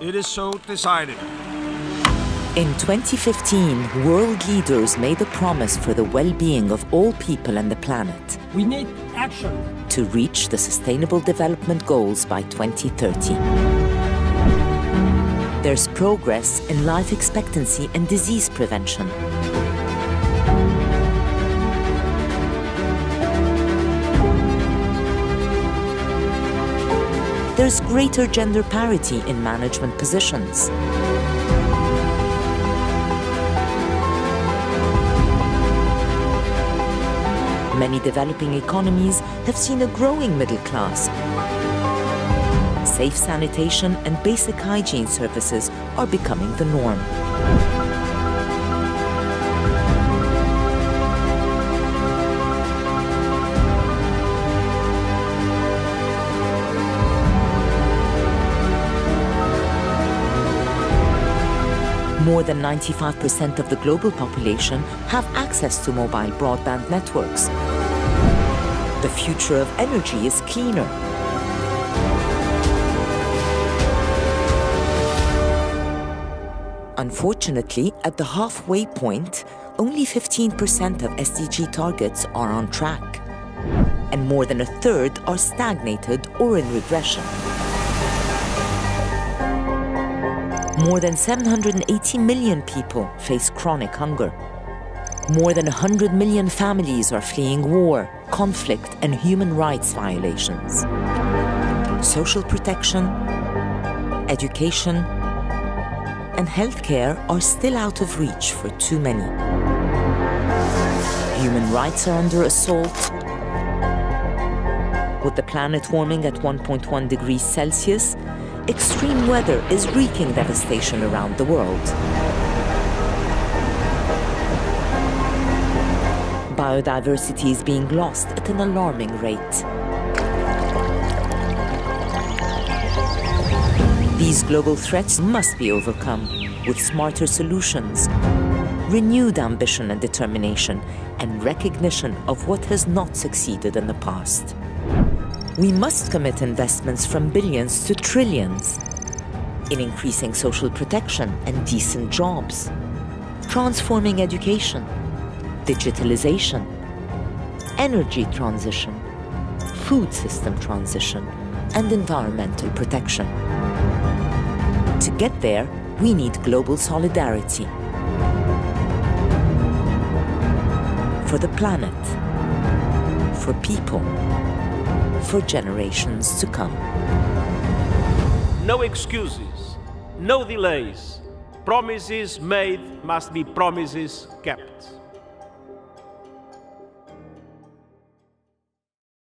It is so decided. In 2015, world leaders made a promise for the well-being of all people and the planet. We need action. To reach the Sustainable Development Goals by 2030. There's progress in life expectancy and disease prevention. There's greater gender parity in management positions. Many developing economies have seen a growing middle class. Safe sanitation and basic hygiene services are becoming the norm. More than 95% of the global population have access to mobile broadband networks. The future of energy is cleaner. Unfortunately, at the halfway point, only 15% of SDG targets are on track, and more than a third are stagnated or in regression. More than 780 million people face chronic hunger. More than 100 million families are fleeing war, conflict, and human rights violations. Social protection, education, and healthcare are still out of reach for too many. Human rights are under assault. With the planet warming at 1.1 degrees Celsius, extreme weather is wreaking devastation around the world. Biodiversity is being lost at an alarming rate. These global threats must be overcome with smarter solutions, renewed ambition and determination, and recognition of what has not succeeded in the past. We must commit investments from billions to trillions in increasing social protection and decent jobs, transforming education, digitalization, energy transition, food system transition, and environmental protection. To get there, we need global solidarity. For the planet, for people, for generations to come. No excuses, no delays. Promises made must be promises kept.